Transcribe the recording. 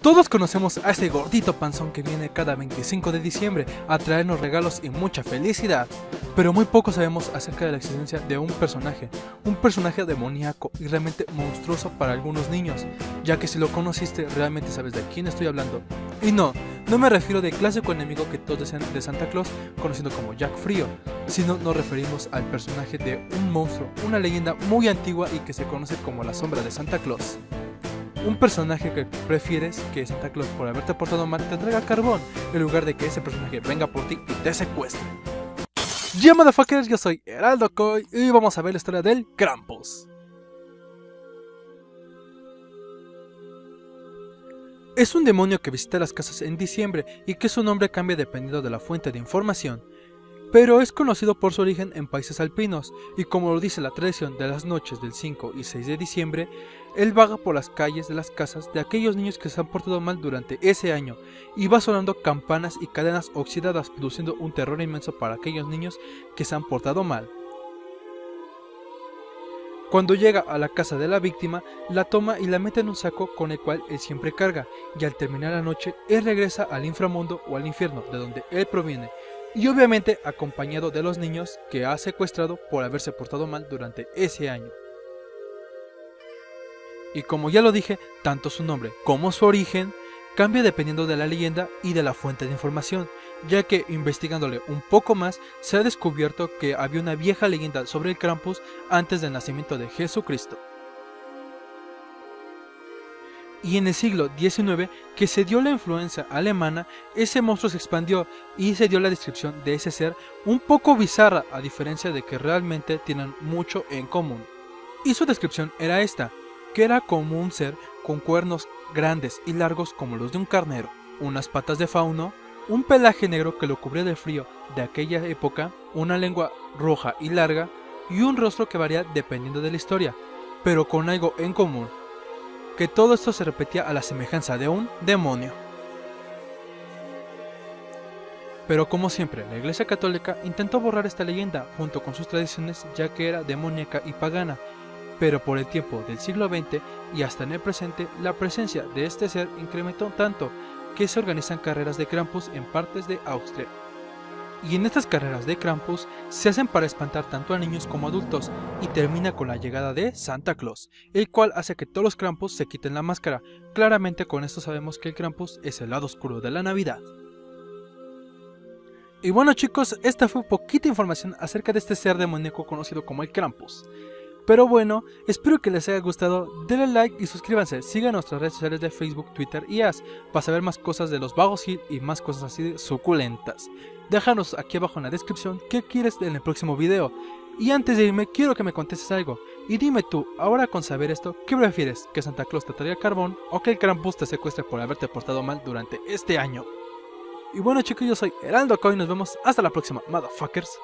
Todos conocemos a ese gordito panzón que viene cada 25 de diciembre a traernos regalos y mucha felicidad, pero muy poco sabemos acerca de la existencia de un personaje, un personaje demoníaco y realmente monstruoso para algunos niños, ya que si lo conociste realmente sabes de quién estoy hablando. Y no, no me refiero de clásico enemigo que todos desean de Santa Claus, conocido como Jack Frío, sino nos referimos al personaje de un monstruo, una leyenda muy antigua y que se conoce como la sombra de Santa Claus un personaje que prefieres que Santa Claus por haberte portado mal te traiga carbón, en lugar de que ese personaje venga por ti y te secuestre. Yeah, motherfuckers, yo soy Heraldo Coy y vamos a ver la historia del Krampus. Es un demonio que visita las casas en diciembre y que su nombre cambia dependiendo de la fuente de información pero es conocido por su origen en países alpinos, y como lo dice la tradición de las noches del 5 y 6 de diciembre, él vaga por las calles de las casas de aquellos niños que se han portado mal durante ese año, y va sonando campanas y cadenas oxidadas, produciendo un terror inmenso para aquellos niños que se han portado mal. Cuando llega a la casa de la víctima, la toma y la mete en un saco con el cual él siempre carga, y al terminar la noche, él regresa al inframundo o al infierno, de donde él proviene, y obviamente acompañado de los niños que ha secuestrado por haberse portado mal durante ese año. Y como ya lo dije, tanto su nombre como su origen cambia dependiendo de la leyenda y de la fuente de información, ya que investigándole un poco más se ha descubierto que había una vieja leyenda sobre el Krampus antes del nacimiento de Jesucristo y en el siglo XIX que se dio la influencia alemana, ese monstruo se expandió y se dio la descripción de ese ser un poco bizarra a diferencia de que realmente tienen mucho en común. Y su descripción era esta, que era como un ser con cuernos grandes y largos como los de un carnero, unas patas de fauno, un pelaje negro que lo cubría de frío de aquella época, una lengua roja y larga y un rostro que varía dependiendo de la historia, pero con algo en común, que todo esto se repetía a la semejanza de un demonio. Pero como siempre, la Iglesia Católica intentó borrar esta leyenda junto con sus tradiciones ya que era demoníaca y pagana, pero por el tiempo del siglo XX y hasta en el presente, la presencia de este ser incrementó tanto que se organizan carreras de Krampus en partes de Austria y en estas carreras de Krampus se hacen para espantar tanto a niños como adultos y termina con la llegada de Santa Claus, el cual hace que todos los Krampus se quiten la máscara. Claramente con esto sabemos que el Krampus es el lado oscuro de la Navidad. Y bueno chicos, esta fue poquita información acerca de este ser demoníaco conocido como el Krampus. Pero bueno, espero que les haya gustado, denle like y suscríbanse, sigan nuestras redes sociales de Facebook, Twitter y As para saber más cosas de los vagos Hill y más cosas así suculentas. Déjanos aquí abajo en la descripción qué quieres en el próximo video. Y antes de irme, quiero que me contestes algo. Y dime tú, ahora con saber esto, ¿qué prefieres? ¿Que Santa Claus te traiga carbón o que el Krampus te secuestre por haberte portado mal durante este año? Y bueno chicos, yo soy Heraldo Coy nos vemos hasta la próxima, motherfuckers.